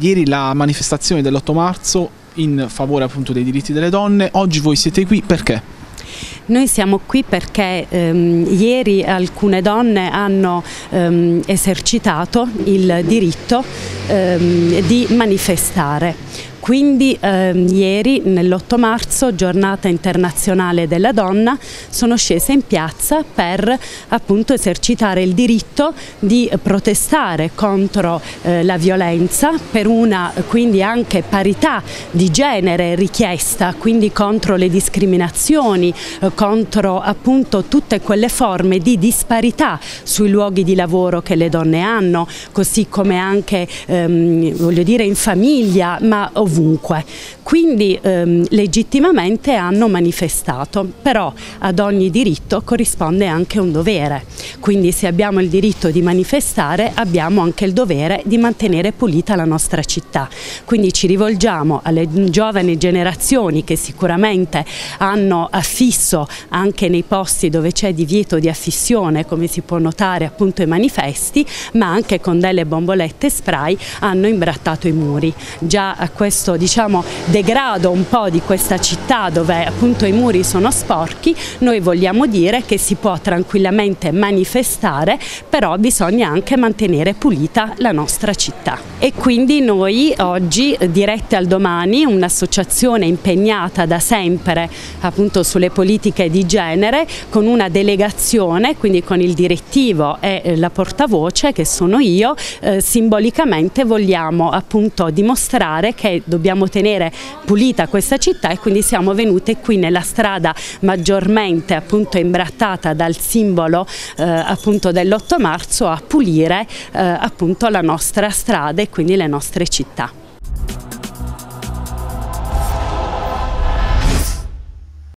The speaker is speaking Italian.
Ieri la manifestazione dell'8 marzo in favore appunto dei diritti delle donne, oggi voi siete qui perché? Noi siamo qui perché ehm, ieri alcune donne hanno ehm, esercitato il diritto ehm, di manifestare quindi ehm, ieri nell'8 marzo, giornata internazionale della donna, sono scese in piazza per appunto esercitare il diritto di protestare contro eh, la violenza, per una quindi anche parità di genere richiesta, quindi contro le discriminazioni, eh, contro appunto tutte quelle forme di disparità sui luoghi di lavoro che le donne hanno, così come anche ehm, voglio dire in famiglia, ma ovviamente ovunque. Quindi ehm, legittimamente hanno manifestato, però ad ogni diritto corrisponde anche un dovere. Quindi se abbiamo il diritto di manifestare abbiamo anche il dovere di mantenere pulita la nostra città. Quindi ci rivolgiamo alle giovani generazioni che sicuramente hanno affisso anche nei posti dove c'è divieto di affissione, come si può notare appunto i manifesti, ma anche con delle bombolette spray hanno imbrattato i muri. Già a questo questo diciamo, degrado un po' di questa città dove appunto i muri sono sporchi, noi vogliamo dire che si può tranquillamente manifestare, però bisogna anche mantenere pulita la nostra città. E quindi noi oggi, dirette al domani, un'associazione impegnata da sempre appunto sulle politiche di genere, con una delegazione, quindi con il direttivo e eh, la portavoce che sono io, eh, simbolicamente vogliamo appunto dimostrare che dobbiamo tenere pulita questa città e quindi siamo venute qui nella strada maggiormente appunto imbrattata dal simbolo eh, appunto dell'8 marzo a pulire eh, appunto la nostra strada e quindi le nostre città.